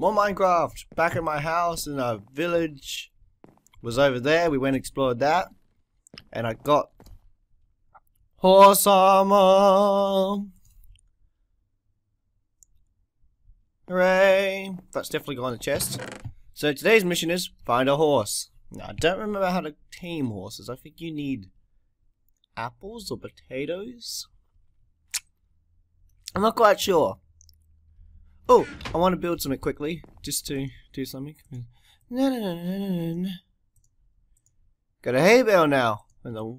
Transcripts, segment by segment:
More Minecraft. Back at my house in our village. Was over there. We went and explored that. And I got horse armor. Hooray. That's definitely got on the chest. So today's mission is find a horse. Now, I don't remember how to tame horses. I think you need apples or potatoes. I'm not quite sure. Oh, I want to build something quickly, just to do something. Got a hay bale now. In the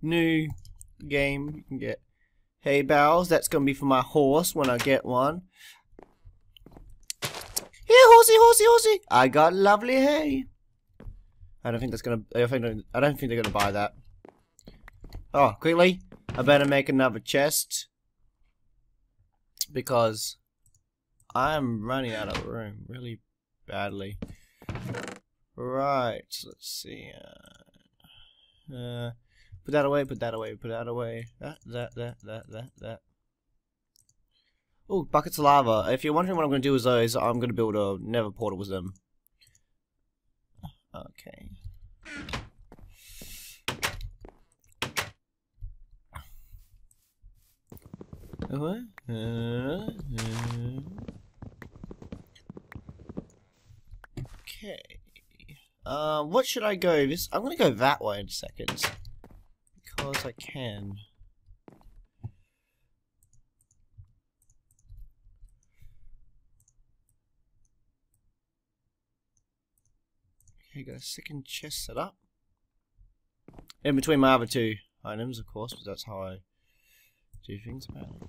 new game, you can get hay bales. That's going to be for my horse when I get one. Here, horsey, horsey, horsey. I got lovely hay. I don't think that's gonna. I. I don't think they're gonna buy that. Oh, quickly! I better make another chest because I'm running out of room really badly. Right. Let's see. Uh, uh, put that away. Put that away. Put that away. That. That. That. That. That. That. Oh, buckets of lava. If you're wondering what I'm going to do with those, I'm going to build a nether portal with them. Okay. Uh, uh, okay. Uh, what should I go? This I'm gonna go that way in a second because I can. Okay, got a second chest set up. In between my other two items, of course, because that's how I do things apparently.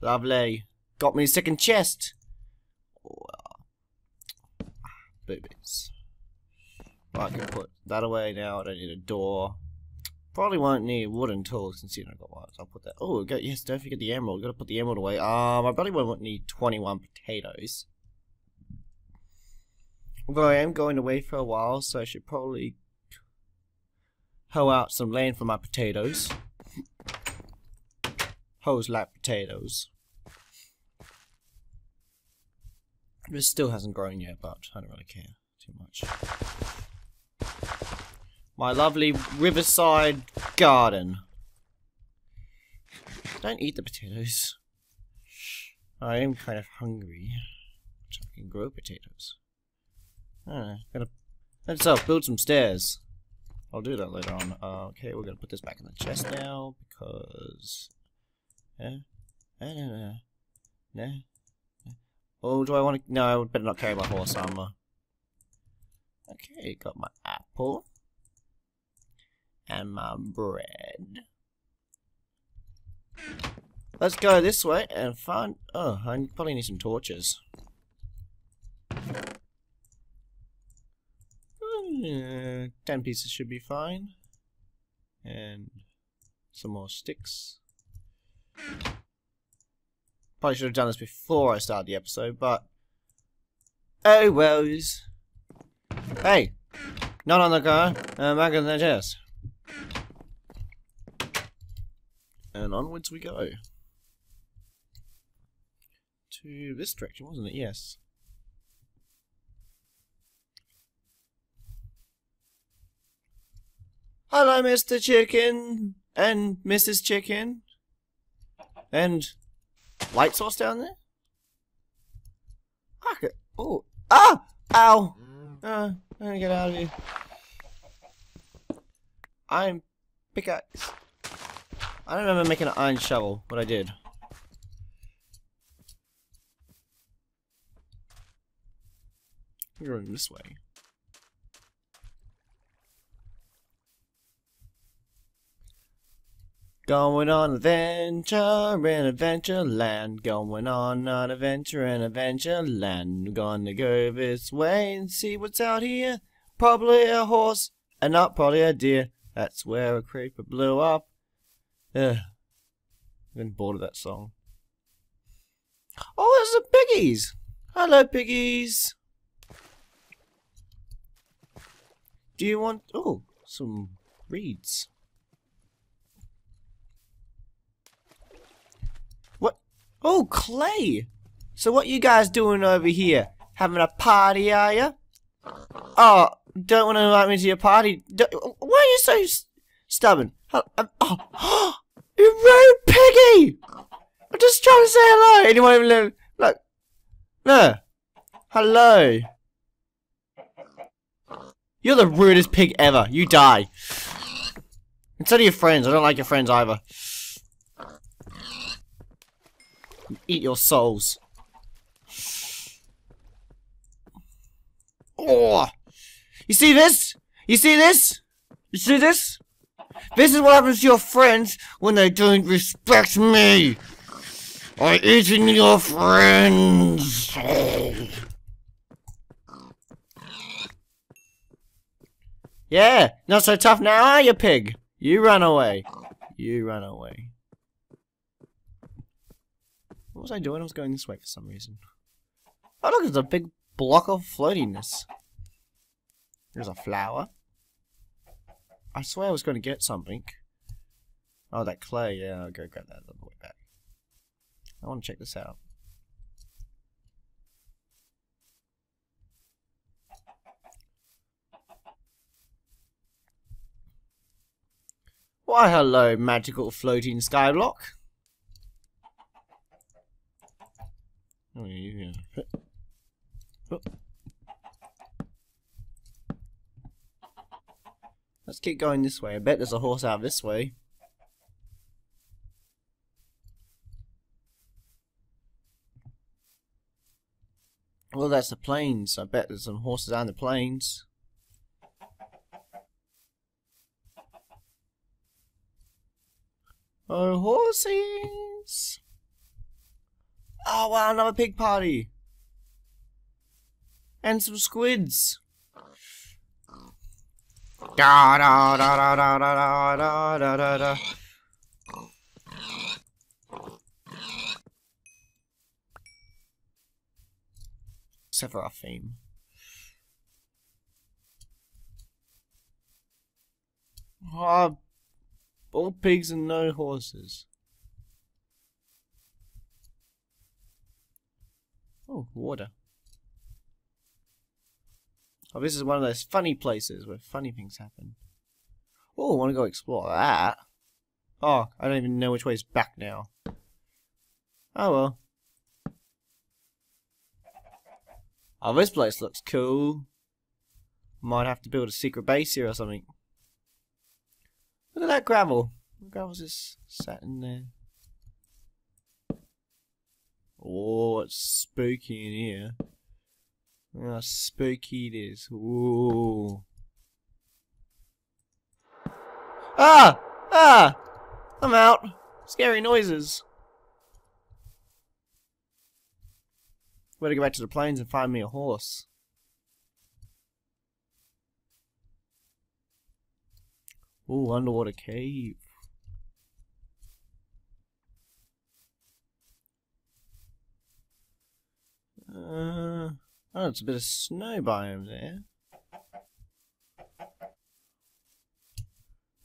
Lovely. Got me a second chest. Oh, boobies. Right, I can put that away now. I don't need a door. Probably won't need wooden tools considering I've got one. So I'll put that. Oh, got, yes, don't forget the emerald. Gotta put the emerald away. Um, I probably won't need 21 potatoes. Although I am going away for a while, so I should probably hoe out some land for my potatoes. Hoes like potatoes. This still hasn't grown yet, but I don't really care too much. My lovely riverside garden. Don't eat the potatoes. I am kind of hungry. I can grow potatoes. Uh, gotta let's uh, build some stairs. I'll do that later on. Uh, okay, we're gonna put this back in the chest now because. Yeah. I don't know. nah. Oh, do I want to? No, I would better not carry my horse armor. Okay, got my apple and my bread. Let's go this way and find. Oh, I probably need some torches. Uh, ten pieces should be fine. And some more sticks. Probably should have done this before I started the episode, but... Oh, wells. Hey! Not on the car, uh, back in the chest. And onwards we go. To this direction, wasn't it? Yes. Hello, Mr. Chicken and Mrs. Chicken. And light source down there? I could, oh, ah, ow. Uh, let me get out of here. I'm pickaxe. I don't remember making an iron shovel, but I did. We're going this way. Going on adventure in adventure land. Going on an adventure in adventure land. Gonna go this way and see what's out here. Probably a horse and not probably a deer. That's where a creeper blew up. Ugh. I've been bored of that song. Oh, there's the piggies. Hello, piggies. Do you want... Oh, some reeds. Oh, clay! So what you guys doing over here? Having a party, are you? Oh, don't want to invite me to your party. Don't, why are you so stubborn? Oh, um, oh, you rude piggy! I'm just trying to say hello. Anyone even live? Look, no. Hello. You're the rudest pig ever. You die. Instead of your friends, I don't like your friends either. Eat your souls. Oh! You see this? You see this? You see this? This is what happens to your friends when they don't respect me. I eating your friends. Yeah, not so tough now, are you, pig? You run away. You run away. What was I doing? I was going this way for some reason. Oh look, there's a big block of floatiness. There's a flower. I swear I was going to get something. Oh, that clay. Yeah, I'll go grab that on the way back. I want to check this out. Why, hello, magical floating skyblock. Oh, yeah. Let's keep going this way. I bet there's a horse out this way. Well, that's the plains. I bet there's some horses on the plains. Oh, horses! Oh, wow, another pig party! And some squids! Da da da da da da da da da da. Except for our. Ah, all pigs and no horses. Water. Oh, this is one of those funny places where funny things happen. Oh, I want to go explore that. Oh, I don't even know which way is back now. Oh well. Oh, this place looks cool. Might have to build a secret base here or something. Look at that gravel. What gravel's just sat in there? Oh, it's spooky in here. Look how spooky it is. Ooh. Ah! Ah! I'm out. Scary noises. Better go back to the plains and find me a horse. Ooh, underwater cave. Uh, oh, it's a bit of snow biome there.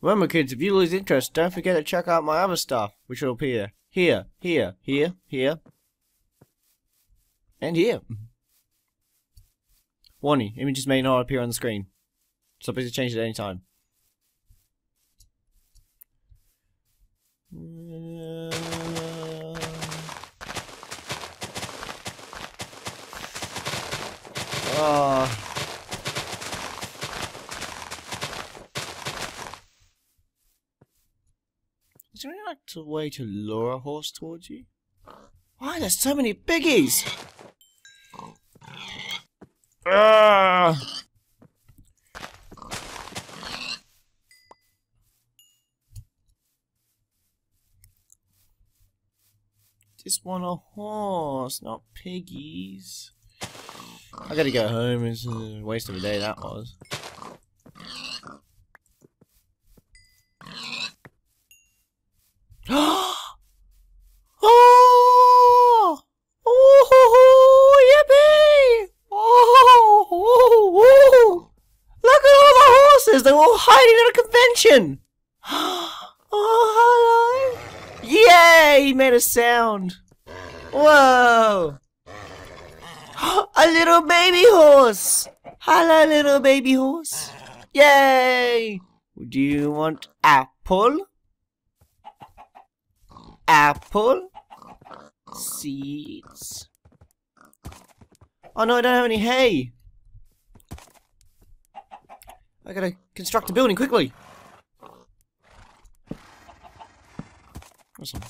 Remember kids, if you lose interest, don't forget to check out my other stuff, which will appear here, here, here, here, and here. Warning, images may not appear on the screen. So please change it any time. Oh. Is there any like a way to lure a horse towards you? Why there's so many biggies? Ah! Just want a horse, not piggies. I gotta go home. It's a waste of a day that was. oh! Oh! Yippee! Oh! oh, oh. Look at all the horses! They're all hiding at a convention! Oh, hello! Yay! He made a sound! Whoa! A little baby horse! Hello, little baby horse! Yay! Do you want apple? Apple? Seeds? Oh no, I don't have any hay! I gotta construct a building quickly! Awesome.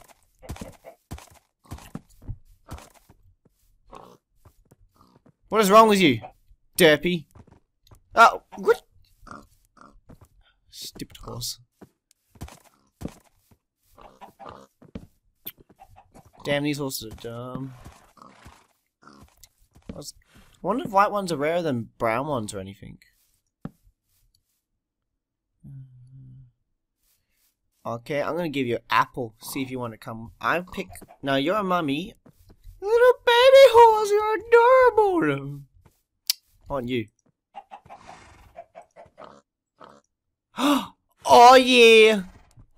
What is wrong with you, Derpy? Oh, what? Stupid horse. Damn, these horses are dumb. I, was, I wonder if white ones are rarer than brown ones or anything. Okay, I'm gonna give you an apple. See if you want to come. I pick. No, you're a mummy. Horse, you're adorable. On you. oh yeah!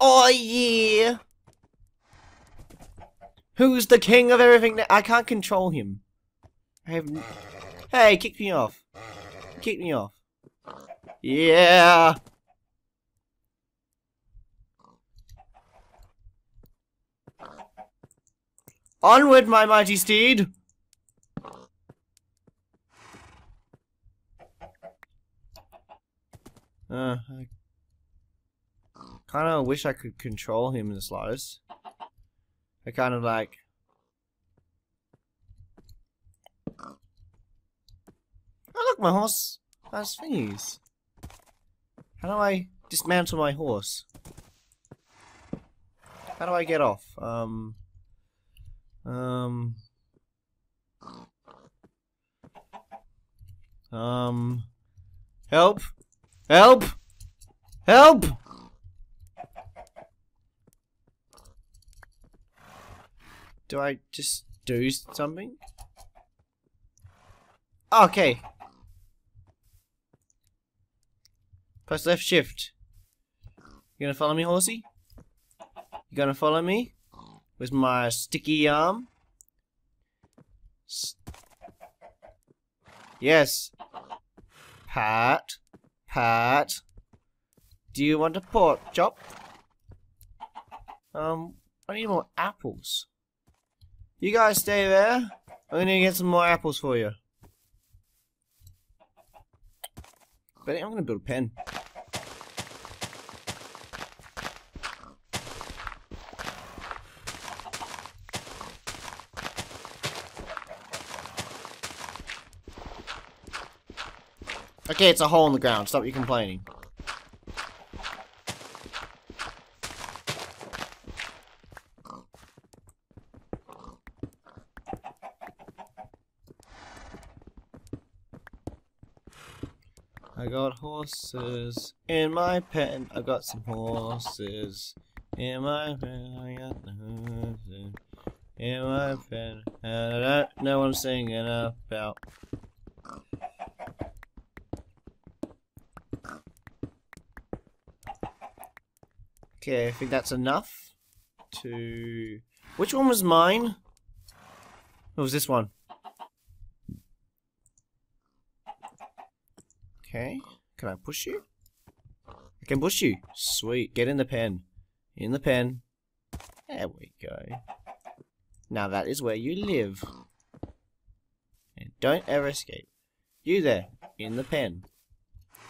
Oh yeah! Who's the king of everything? I can't control him. I have. Hey, kick me off. Kick me off. Yeah. Onward, my mighty steed! Uh, I kind of wish I could control him in the slightest. I kind of like... Oh look, my horse has thingies. How do I dismantle my horse? How do I get off? Um... Um. Um. Help! Help! Help! Do I just do something? Okay. Press left shift. You gonna follow me, horsey? You gonna follow me? with my sticky arm. Yes. Pat. Pat. Do you want a pork chop? Um, I need more apples. You guys stay there. I'm gonna get some more apples for you. But I'm gonna build a pen. Okay, it's a hole in the ground. Stop you complaining. I got horses in my pen. I got some horses in my pen. I got horses in my pen. And I don't know what I'm singing about. Okay, I think that's enough to... Which one was mine? What was this one? Okay, can I push you? I can push you. Sweet, get in the pen. In the pen. There we go. Now that is where you live. And don't ever escape. You there, in the pen.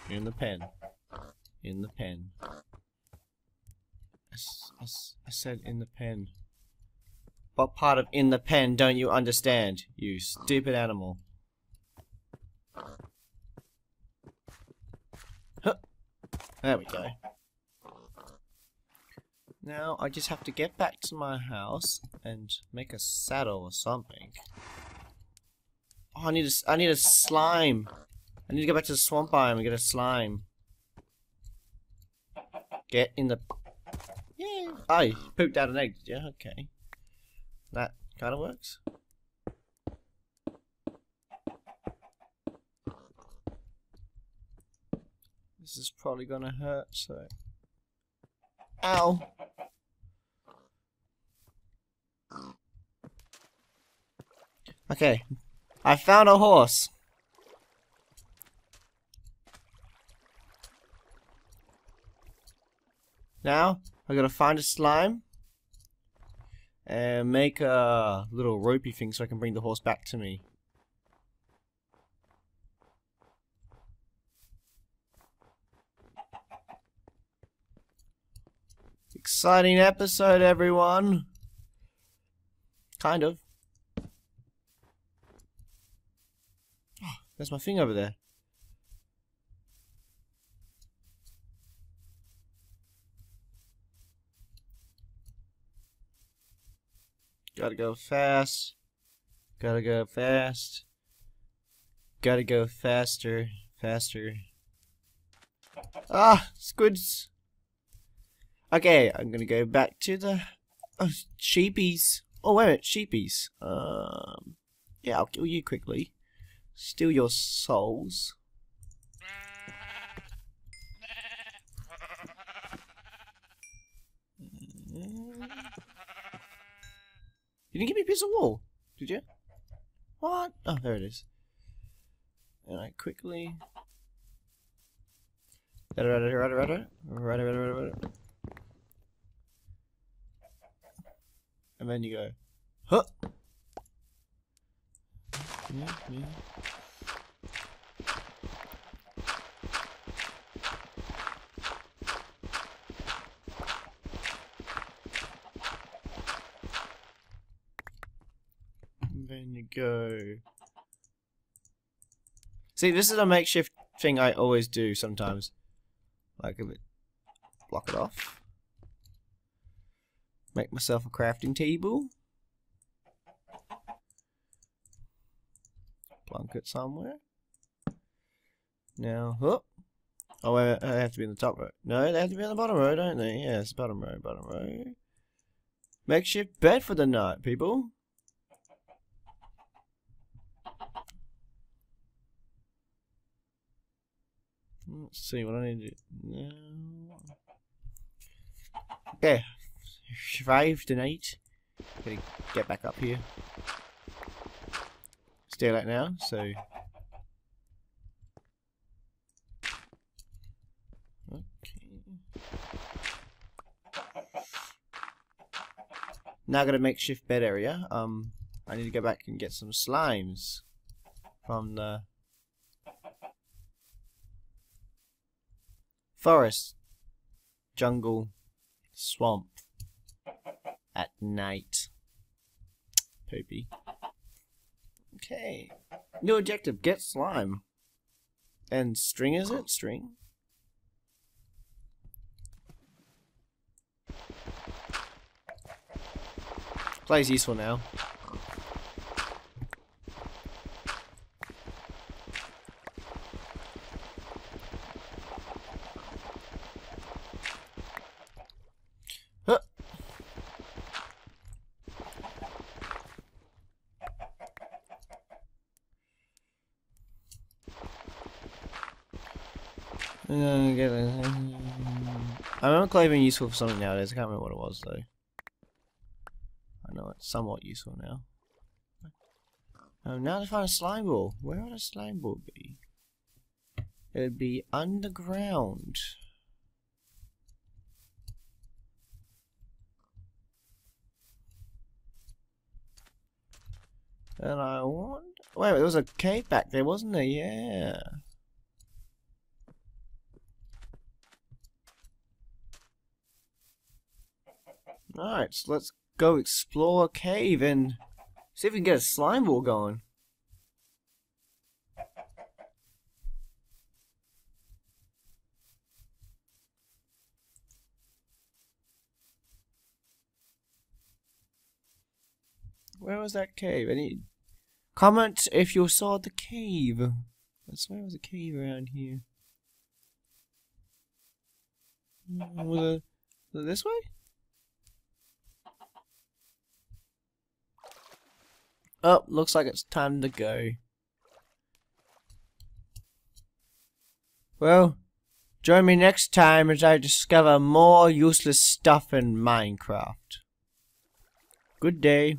In the pen. In the pen. I, I, said in the pen. What part of in the pen don't you understand, you stupid animal? Huh. There we go. Now I just have to get back to my house and make a saddle or something. Oh, I need a, I need a slime. I need to go back to the swamp biome and get a slime. Get in the yeah. Oh, pooped out an egg, Yeah. Okay. That kind of works. This is probably gonna hurt, so... Ow! Okay. I found a horse. Now, I gotta find a slime and make a little ropey thing so I can bring the horse back to me. Exciting episode, everyone. Kind of. Oh, there's my thing over there. Gotta go fast. Gotta go fast. Gotta go faster. Faster. Ah! Squids! Okay, I'm gonna go back to the oh, sheepies. Oh wait a minute, sheepies. Um, yeah, I'll kill you quickly. Steal your souls. You didn't give me a piece of wool, did you? What? Oh, there it is. And I quickly. And then you go, huh? Yeah, yeah. You go. See, this is a makeshift thing I always do sometimes. Like a bit, block it off. Make myself a crafting table. Plunk it somewhere. Now, oh, oh, wait, they have to be in the top row. No, they have to be on the bottom row, don't they? Yes, bottom row, bottom row. Makeshift bed for the night, people. Let's see what I need to do now. Okay. Survived tonight. Gotta get back up here. Stay like now, so Okay. Now got a makeshift bed area. Um I need to go back and get some slimes from the Forest. Jungle. Swamp. At night. Poopy. Okay. New objective, get slime. And string is it? String? Clay's useful now. I clay useful for something nowadays. I can't remember what it was though. I know it's somewhat useful now. Oh, now to find a slime ball. Where would a slime ball be? It would be underground. And I want. Wait, there was a cave back there, wasn't there? Yeah. Alright, so let's go explore a cave and see if we can get a slime ball going. Where was that cave? Any comment if you saw the cave? I swear there was a cave around here. It, was it this way? Oh, looks like it's time to go. Well, join me next time as I discover more useless stuff in Minecraft. Good day.